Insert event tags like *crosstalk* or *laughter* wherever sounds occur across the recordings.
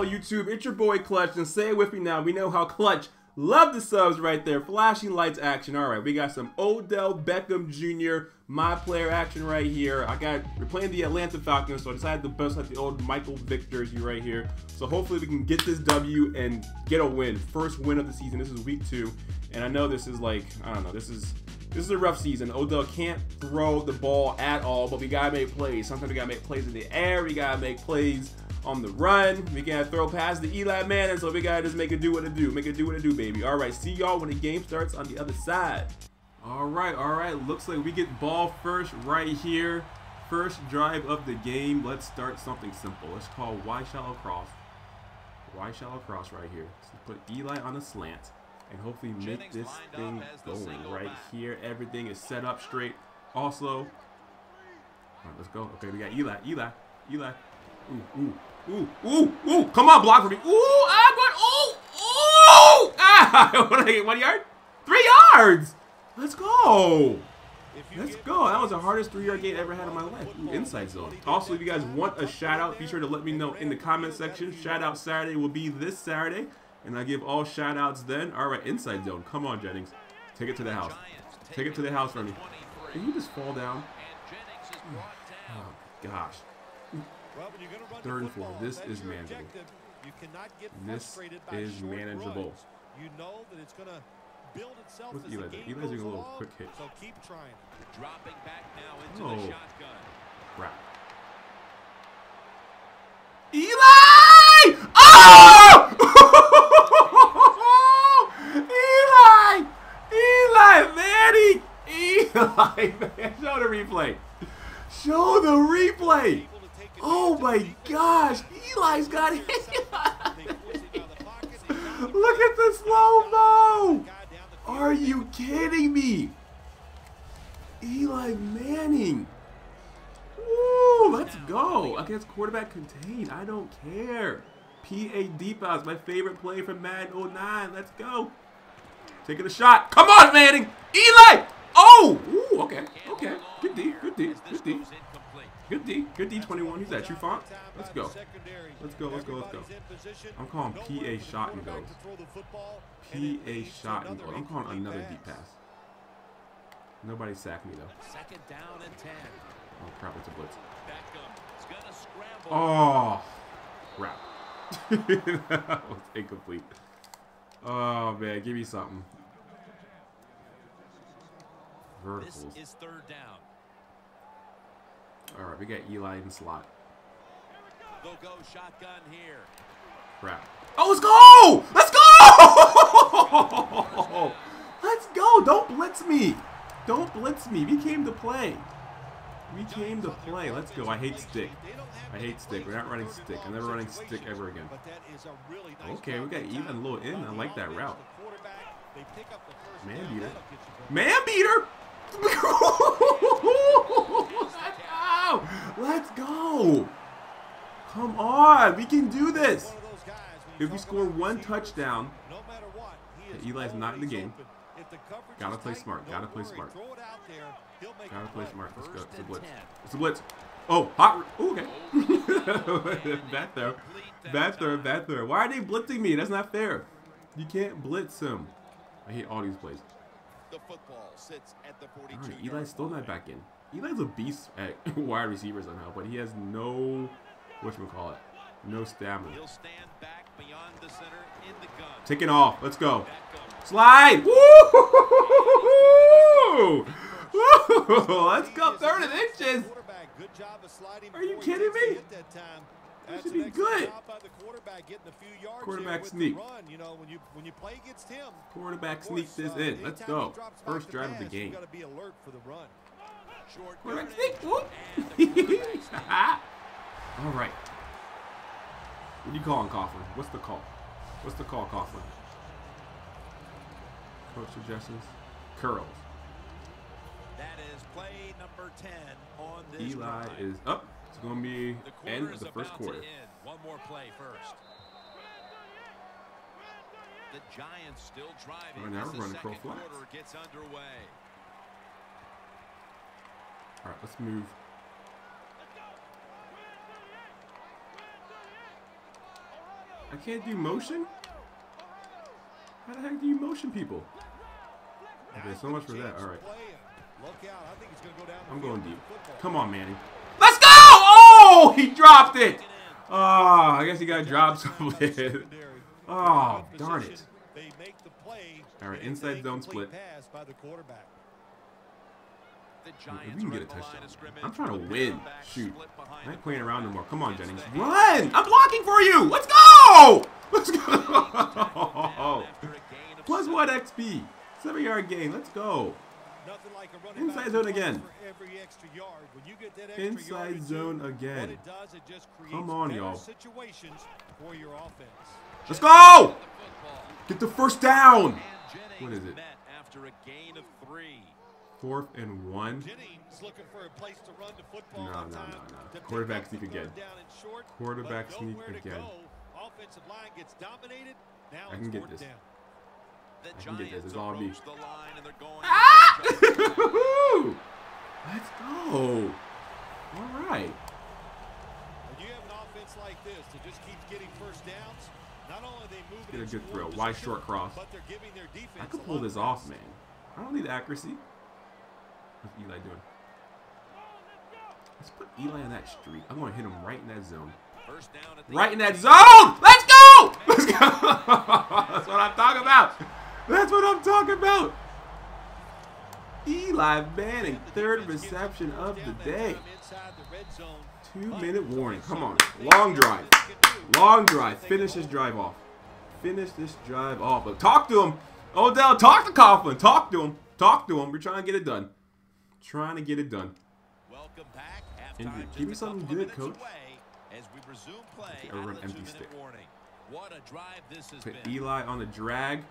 hello YouTube, it's your boy Clutch, and say it with me now, we know how Clutch love the subs right there, flashing lights action. Alright, we got some Odell Beckham Jr. my player action right here. I got, we're playing the Atlanta Falcons, so I decided to bust out the old Michael Vick jersey right here. So hopefully we can get this W and get a win. First win of the season, this is week two, and I know this is like, I don't know, this is this is a rough season. Odell can't throw the ball at all, but we gotta make plays. Sometimes we gotta make plays in the air. We gotta make plays on the run. We gotta throw past the Eli Manning, so we gotta just make it do what it do. Make it do what it do, baby. All right, see y'all when the game starts on the other side. All right, all right. Looks like we get ball first right here. First drive of the game. Let's start something simple. Let's call Y shallow cross. Y shallow cross right here. So put Eli on a slant and hopefully make this thing going right here. Everything is set up straight. Also, all right, let's go. Okay, we got Eli, Eli, Eli. Ooh, ooh, ooh, ooh, ooh. Come on, block for me. Ooh, ah, but ooh, ooh. *laughs* Ah, *laughs* what I get? One yard? Three yards. Let's go. Let's go. That was the hardest three-yard gain I ever had in my life. Ooh, inside zone. Also, if you guys want a shout-out, be sure to let me know in the comment section. Shout-out Saturday will be this Saturday. And I give all shout outs then. All right, inside zone. Come on, Jennings. Take it to the house. Take it to the house for me. Can you just fall down? *sighs* Oh, gosh. Third and four. This is manageable. This is manageable. You know that it's going to build itself What's Eli doing? Eli's doing a little quick hit. So keep trying. Dropping back now into oh. the shotgun. Crap. Eli! Oh! *laughs* Eli Eli, *laughs* man. Show the replay. Show the replay. Oh my gosh. Eli's got it. *laughs* Look at the slow-mo. Are you kidding me? Eli Manning. Woo, let's go. Against quarterback contained. I don't care. PA deep outs, my favorite play from Madden 09. Let's go. Taking a shot. Come on, Manning. Eli. Oh. Ooh, okay. Okay. Good D. Good D. Good D. Good D. Good D 21. Who's that? Trufant? Let's go. Let's go. Let's go. Let's go. I'm calling PA shot and goes. PA shot and goes. I'm calling another deep pass. Nobody sacked me though. Second down and 10. Oh crap, it's a blitz. Oh crap. *laughs* that was incomplete. Oh man, give me something. Verticals. This is third down. All right, we got Eli in slot. They'll go shotgun here. Crap. Oh, let's go! Let's go! *laughs* let's go! Don't blitz me. Don't blitz me. We came to play. We came to play. Let's go. I hate stick. I hate stick. We're not running stick. I'm never running stick ever again. Okay, we got even a little in. I like that route. Man beater. Man beater! *laughs* Let's go! Come on! We can do this! If we score one touchdown, Eli's not in the game. Gotta play smart. Gotta play smart. Gotta play smart. Let's go. It's a blitz. It's a blitz. Oh, hot. Ooh, okay. *laughs* bad throw. Bad throw. Bad throw. Why are they blitzing me? That's not fair. You can't blitz him. I hate all these plays. The football sits at the 42 all right, Eli's still not back in. Eli's a beast at *laughs* wide receiver somehow, but he has no, whatchamacallit, no stamina. He'll stand back beyond the center in the gun. Taking off. Let's go. Slide! Woo! *laughs* Let's go 30 inches! Are you kidding me? That should be good. Quarterback sneak. Quarterback sneak this in. Let's go. First drive of the game. All right. What are you calling, Coughlin? What's the call? What's the call, Coughlin? Coach suggestions. Curls. That is play number 10 on this Eli drive. is up. It's going to be the end of the first quarter. One more play first. The Giants still driving. Right now we're running pro flats. All right, let's move. I can't do motion? How the heck do you motion people? Okay, so much for that. All right. I'm going deep. Come on, Manny. Let's go! Oh, he dropped it. Oh, I guess he got dropped *laughs* somewhere. Oh, ah, darn it. All right, inside zone split. We can get a touchdown. I'm trying to win. Shoot. I ain't playing around no more. Come on, Jennings. Run! I'm blocking for you! Let's go! Let's go! *laughs* Plus one XP. Seven yard gain. Let's go. Inside zone again. Inside zone again. Come on, y'all. Let's go! Get the first down. What is it? Fourth and one. No, no, no, no. Quarterback sneak again. Quarterback sneak again. I can get this. I can get this. It's all me. Ah! Let's go. All right. When you have an offense like this that just keeps getting first downs, not only are they moving Get a good throw. scoring Wide position, short cross. but they're giving their defense I could pull this off, man. I don't need accuracy. What's Eli doing? Let's put Eli in that streak. I'm going to hit him right in that zone. First down at the Right in that zone! Let's go! Let's go! *laughs* That's what I'm talking about. That's what I'm talking about. Eli Manning, third reception of the day. Two minute warning. Come on. Long drive. Long drive. Finish this drive off. Finish this drive off. But talk to him. Odell, talk to Coughlin. Talk to him. Talk to him. We're trying to get it done. Trying to get it done. Welcome back. Halftime Give me something good, coach. As we resume play Okay, run empty stick. warning. What a drive this has Put been. Eli on the drag.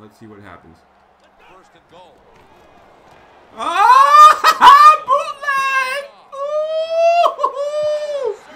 Let's see what happens. First and goal. Oh, *laughs* bootleg!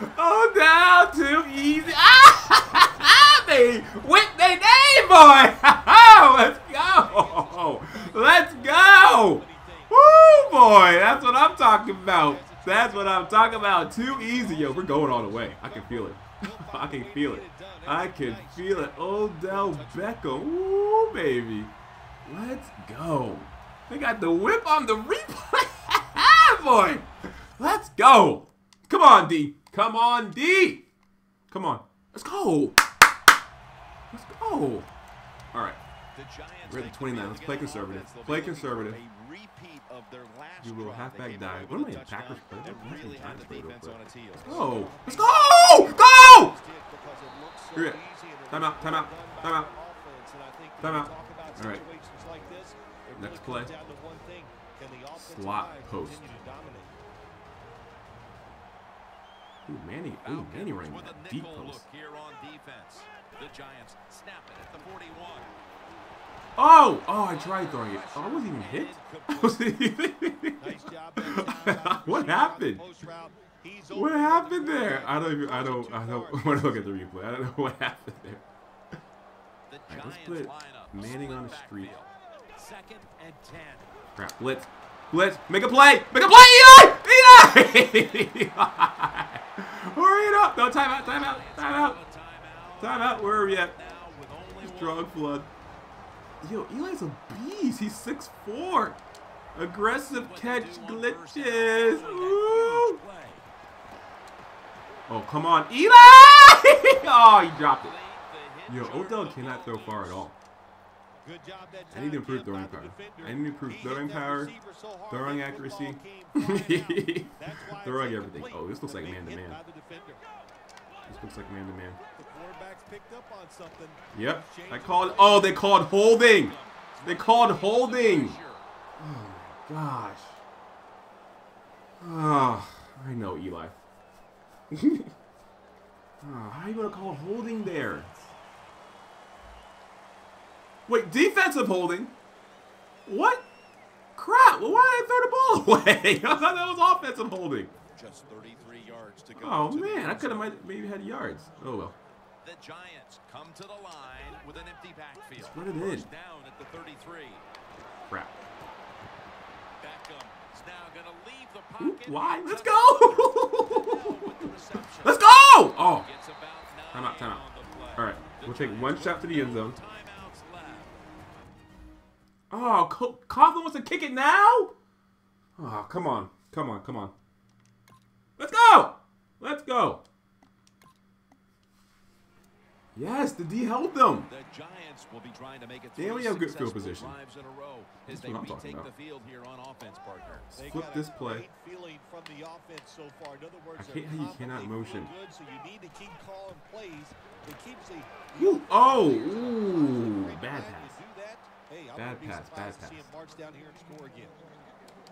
Ooh! Oh, down too easy. Ah, *laughs* they whip their name, boy. *laughs* Let's go. Let's go. Woo, boy. That's what I'm talking about. That's what I'm talking about. Too easy, yo. We're going all the way. I can feel it. *laughs* I can feel it. I can feel it. Odell Beckham. Ooh, baby. Let's go. They got the whip on the replay. *laughs* Boy. Let's go. Come on, D. Come on, D. Come on. Let's go. Let's go. All right. We're at the 29. Let's play conservative. Play conservative. Of their last Do a little drive. They halfback dive. What am I a Packers touchdown play? I'm really in Giants the real defense quick. on its heels. Oh, let's go! Go! Here it. Time out, time out, time out. Time out. All right. Next play. Slot post. Ooh, Manny. Ooh, Manny running with that deep post. look here on defense. The Giants snap it at the 41. Oh! Oh, I tried throwing it. Oh, I wasn't even hit. *laughs* Wasn't even *laughs* What happened? What happened there? I don't even, I don't, I don't *laughs* want to look at the replay. I don't know what happened there. Right, let's put. Manning on the street. Second and 10. Crap. Blitz. Blitz. Make a play. Make a play, Eli! Eli! Hurry it up. No, timeout, timeout, timeout. Timeout. Where are we at? Now with only one. Drug flood. Yo, Eli's a beast. He's 6'4". Aggressive catch glitches. Ooh. Oh, come on. Eli! *laughs* oh, he dropped it. Yo, Odell cannot throw far at all. Good job that I need to improve throwing power. I need to improve throwing power, throwing accuracy, football came *laughs* flying out. That's why it's throwing everything. Oh, this looks like man-to-man. defender. This looks like man-to-man. The quarterback's picked up on something. Yep. I called. Oh, they called holding. They called holding. Oh my gosh. Oh, I know Eli. oh, *laughs* how are you gonna call holding there? Wait, defensive holding? What? Crap! Well, why did I throw the ball *laughs* away? I thought that was offensive holding. Just 33 yards to go. Oh man, I could have maybe had yards. Oh well. The Giants come to the line with an empty backfield. Let's run it in. First down at the 33. Crap. Beckham's now going to leave the Ooh, pocket. why? Let's go! Now with the *laughs* reception. Let's go! Oh. Time out, time out. on take one shot to the end zone. Oh, Co- Coughlin wants to kick it now? Oh, come on. Come on, come on. Let's go! Let's go. Yes, the D held them. The Giants will be trying to make it three only have good field position. in a row as That's they what I'm talking about. the field here on offense, partner. They Flip this play. from the so far. In other words, I hate how you cannot motion. Good, so you need to keep calling plays that keeps the Ooh, oh, ooh, bad pass. do that, hey, Bad pass, bad pass.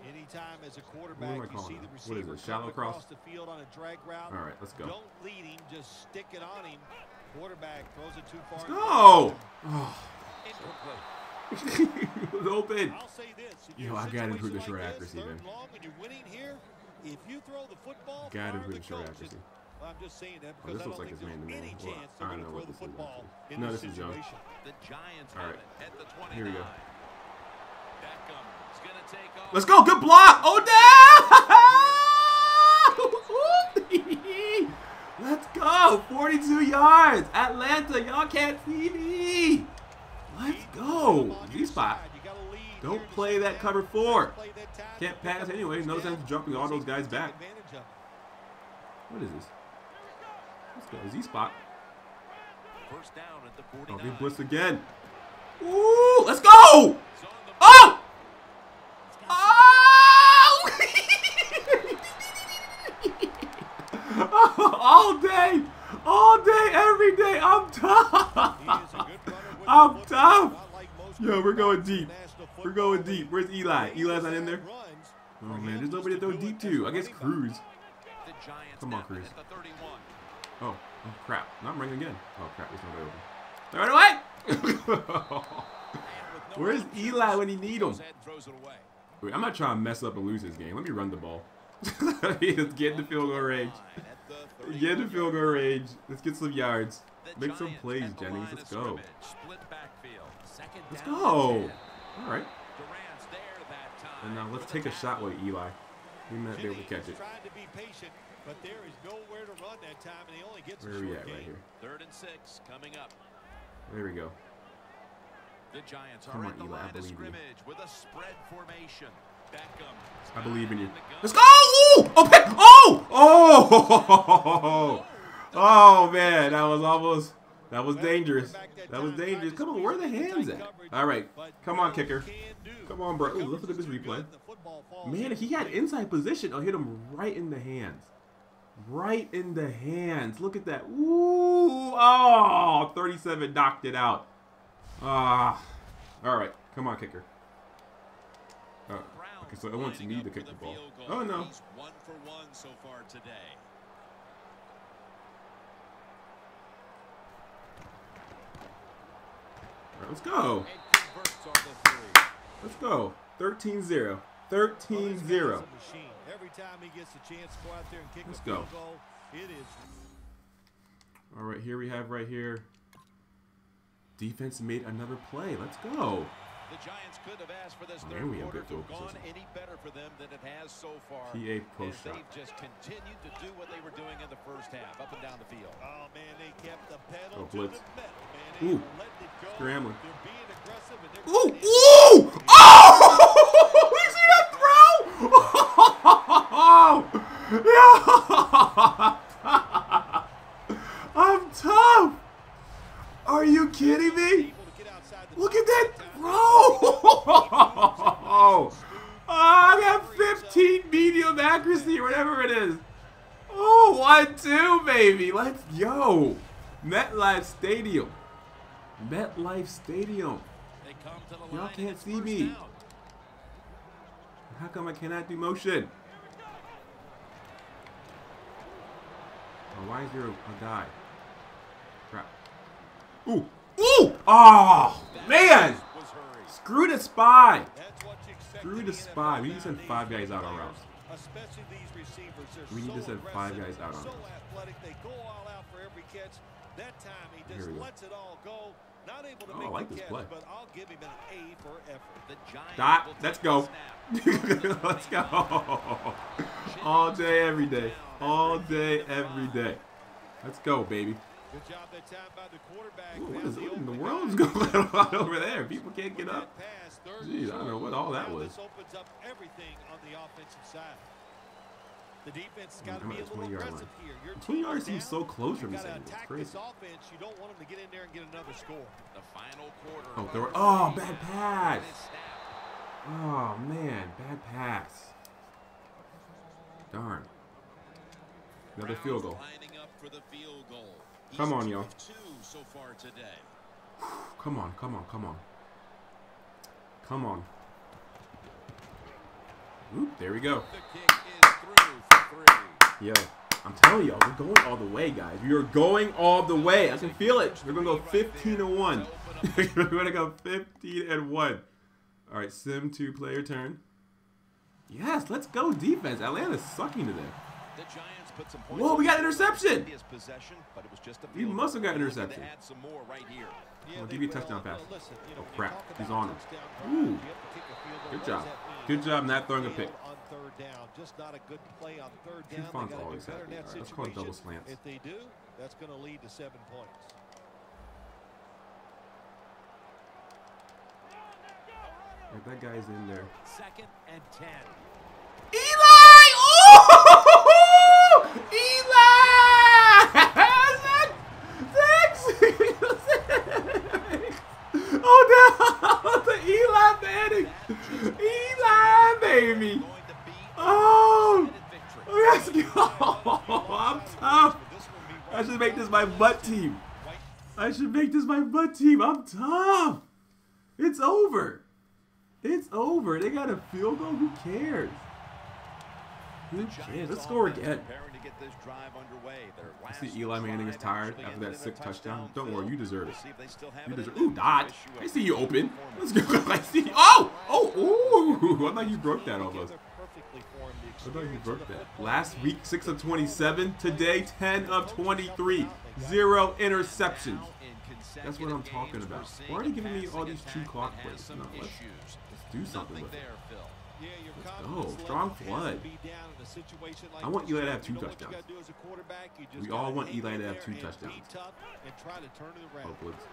Anytime as a quarterback you calling see the What is receiver it, shallow cross? across the field on a drag route, All right, let's go. don't lead him, just stick it on him. Quarterback throws it too far. Go! Oh, Incomplete. it was *laughs* open. I'll say this. Yo, you're in a I gotta improve the situation short like accuracy, man. and long and you're winning here, if you throw the football, Gotta fire improve the the short coach. accuracy. I'm just saying that Oh, because this I looks don't like think it's man there's to any. Well, chance I they're don't going know to what throw the this is, football actually. in No, this this is Jones. situation. The Giants All have right. it at the 29. Here we go. Beckham's gonna take off. Let's go. Good block. Oh, Odell! *laughs* Let's go. 42 yards. Atlanta, y'all can't see me. Let's go. Your spot. Don't play that cover four. Can't pass anyway. No sense jumping all those guys back. What is this? Let's go. Z spot. First down at the Oh, 49. big blitz again. Ooh, let's go. Zone the- Oh! Oh! All day, all day, every day. I'm tough. I'm tough. Yo, we're going deep. We're going deep. Where's Eli? Eli's not in there. Oh man, there's nobody to throw deep to. I guess running Giants Come on, Cruz. at the 31. Oh, oh crap. Now I'm ringing again. Oh crap, it's not open. Throw it away. *laughs* Where's Eli when you need him? Wait, I'm not trying to mess up and lose this game. Let me run the ball. *laughs* Let's get in the field goal range. Line at the Get in field goal range. Let's get some yards. Make some plays, Jennings. Let's go. scrimmage. Split backfield. Second Let's go. All right. Durant's there. And now let's take a shot with Eli. We might be able to catch it. trying to be patient, but there is nowhere to run that time, and he only gets Where are we at right here? Third and six coming up. There we go. The Giants Come are on, at the Eli, I line of believe you. scrimmage with a spread formation. I believe in you. Let's go! Ooh! Oh! Oh! Oh! *laughs* Oh man, that was almost. That was dangerous. That was dangerous. Come on, where are the hands at? All right, come on, kicker. Come on, bro. Ooh, look at this replay. Man, he had inside position. I hit him right in the hands. Right in the hands. Look at that. Ooh! Oh! 37 knocked it out. Ah. All right, come on, kicker. Okay, so it wants me to kick the ball. Oh no. One for one so far today. Right, let's go. And converts on the three. Let's go. 13-0. 13-0. Every time he gets a chance to go out there and kick Let's go. goal, it is All right, here we have right here. Defense made another play. Let's go. The Giants could have asked for this Oh, third and we have quarter to have gone any better for them than it has so far. PA post shot. they've just continued to do what they were doing in the first half, up and down the field. Oh man, they kept the pedal Oh, to blitz. the metal, man. They Ooh. let it. Scrambling. They're being aggressive and they're Ooh! Ooh! Oh! *laughs* you see that throw? yeah! *laughs* I'm tough. Are you kidding me? Able to get outside the Look at that that time. throw! Oh, I got 15 medium accuracy, whatever it is. Oh, one, two, baby. Let's go. MetLife Stadium. MetLife Stadium. They come to Y'all can't see me. down. How come I cannot do motion? Oh, why is there a, a guy? Crap. Ooh. Ooh! Oh, man! Screw the spy. That's what you expect Screw the spy. We need to send five guys out on routes. Especially these receivers. They're We need so to send five guys out on So routes. athletic. They go all out for every catch. That time he just we go. lets it all go. Not able to Oh, I like the this catch, play. but I'll give him an A for effort. The Giants Dot. Let's go. *laughs* Let's go. All day, every day. All day, every day. Let's go, baby. Good job that time by the quarterback. Ooh, what Found what in the open world is going *laughs* on over there? People can't get up. That pass, third Jeez, I don't know what all that was. This opens up everything on the offensive side. The defense has got to be a little 20 aggressive line. here. Your 20 team yards is seems so close from You this gotta angle. It's attack crazy. this offense. You don't want them to get in there and get another score. The final quarter. Oh, there were, oh, bad And pass. Oh man, bad pass. Darn. Another field goal. Lining up for the field goal. Come on, two yo. of Two so. Come on, come on, come on. Come on. Oop, there we go. The kick is through for three. Yo, I'm telling y'all, we're going all the way, guys. We are going all the way. I can feel it. We're gonna go 15 and one. *laughs* we're gonna go 15 and one. All right, sim two player turn. Yes, let's go defense. Atlanta's sucking today. The Giants put some Whoa, we got interception! previous possession, but it was just a We must have got interception. add some more right I'll give you a touchdown pass. Well, listen, you know, Oh, crap. He's on him. Ooh. drives, you have to kick a field goal. Good job. does that mean? Good job not throwing a pick. On third down, just not a good play on third Two down. They fronts always happy. All right, let's call it double slants. If they do, that's going to lead to seven points. If that guy's in there. Second and ten. Eli! *laughs* Oh! Eli! Zach! Zach! oh no! The Eli Manning! Eli, baby! Going to be a Oh! decided victory. Let's go! I'm tough! I should make this my butt team. I should make this my butt team. I'm tough. It's over. It's over. They got a field goal. Who cares? Who cares? Let's score again. Preparing to get this drive underway. I see Eli Manning is tired after that sick touchdown. Don't worry, you deserve it. We'll see if they still have You deserve. Ooh, dot. issue see you open. Let's go. *laughs* I see. Oh, oh, ooh! I thought you broke that almost. Perfectly for him. I thought you broke that. Last week, 6 of 27. Today, 10 of 23. Zero interceptions. That's what I'm talking about. Why are a they giving me all these two clock plays? No, let's- Let's do something with it. Yeah, Let's go. Strong flood. be down in a situation like I want. Eli to have two know what you touchdowns. gotta do as a quarterback? You just We all want Eli to have two touchdowns. tough and try to turn it around. Oh, blitz.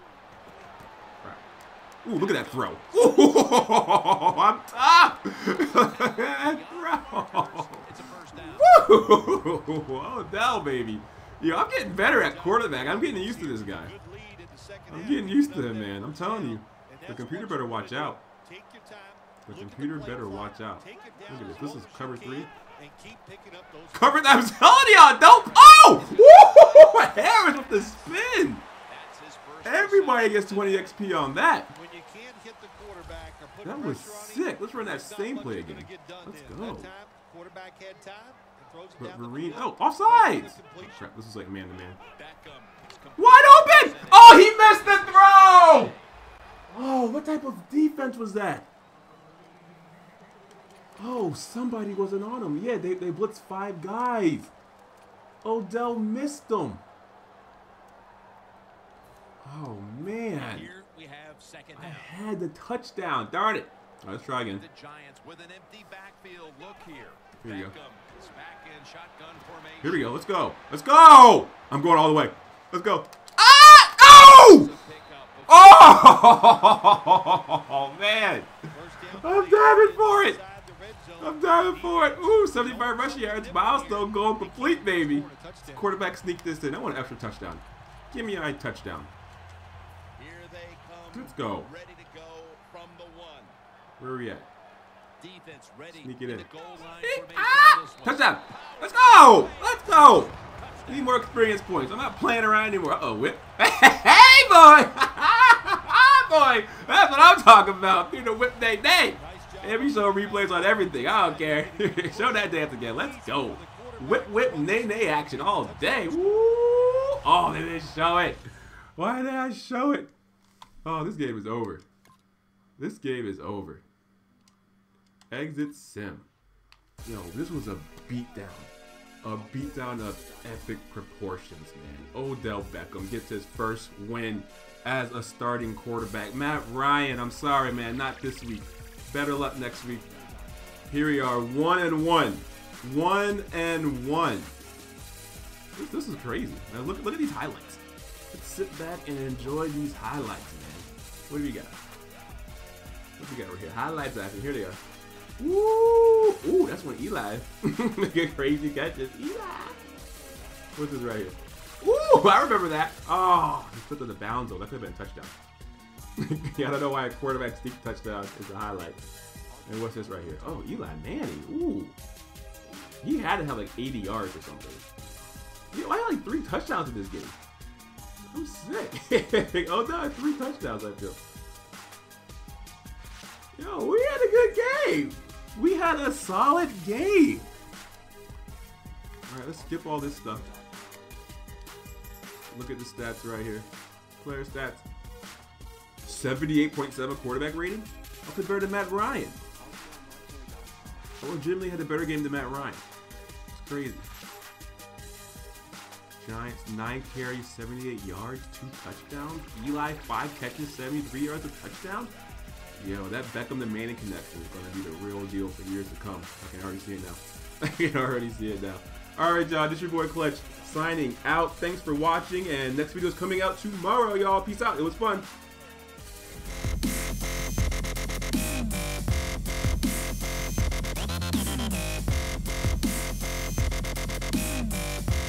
Crap. Ooh, look at that throw. *laughs* Ooh, I'm tough. *laughs* that throw. It's a down. Woo! *laughs* Odell, baby. Yo, I'm getting better at quarterback. I'm getting used to this guy. I'm getting used to him, man. I'm telling you. The computer better watch out. The computer better watch out. Look at this. This is cover three. Cover that. I'm telling y'all. Don't. Oh! Woo! Harris with the spin. Everybody gets 20 XP on that. That was sick. Let's run that same play again. Let's go. Quarterback had time But Marine. Oh, offsides. Crap. This is like man to man. Beckham is complete. Wide open! Oh, he missed the throw! Oh, what type of defense was that? Oh, somebody wasn't on him. Yeah, they, they blitzed five guys. Odell missed them. Oh, man. Here we have second I had the touchdown. Darn it. Right, let's try again. The Giants with an empty backfield. Look here. Here you go. Beckham back in shotgun formation. Here we go. Let's go. Let's go. I'm going all the way. Let's go. Ah! Oh! *laughs* Oh, man. I'm diving for it. inside the red zone. I'm diving for it. Ooh, 75 rushing yards. Milestone going complete, baby. Scored a touchdown. Quarterback sneak this in. I want an extra touchdown. Give me a touchdown. Here they come. Let's go. Ready to go from the one. Where are we at? Defense ready Sneak it in. the goal line formation ah! on this one. Touchdown. Let's go. Let's go. Need more experience points. I'm not playing around anymore. Uh-oh, whip. *laughs* Hey, boy. *laughs* boy. That's what I'm talking about. Do the whip day day. Every show replays on everything. I don't care. *laughs* show that dance again. Let's go. Whip, whip, nae, nae action all day. Woo. Oh, they didn't show it. Why did I show it? Oh, this game is over. This game is over. Exit sim. Yo, this was a beatdown. A beatdown of epic proportions, man. Odell Beckham gets his first win as a starting quarterback. Matt Ryan, I'm sorry, man, not this week. Better luck next week. Here we are, one and one. One and one. This, this is crazy. Man, look, look at these highlights. Let's sit back and enjoy these highlights, man. What do we got? What do we got right here? Highlights action. Here they are. Woo! Ooh, that's when Eli *laughs* get crazy catches. Eli! What's this right here? Ooh, I remember that. Oh, he flipped on the bound zone. That could have been a touchdown. *laughs* yeah, I don't know why a quarterback sneak touchdown is a highlight. And what's this right here? Oh, Eli Manning. Ooh. He had to have like 80 yards or something. Yeah, I had like three touchdowns in this game. I'm sick. *laughs* oh no, three touchdowns I feel. Yo, we had a good game. We had a solid game. Alright, let's skip all this stuff. Look at the stats right here. Player stats. 78.7 quarterback rating. I'll compare to Matt Ryan. Oh, I legitimately had a better game than Matt Ryan. It's crazy. Giants, 9 carries, 78 yards, 2 touchdowns. Eli, 5 catches, 73 yards, a touchdown. Yo, that Beckham to Manning connection is going to be the real deal for years to come. I can already see it now. *laughs* I can already see it now. All right, y'all. This your boy Clutch signing out. Thanks for watching, and next video is coming out tomorrow, y'all. Peace out. It was fun.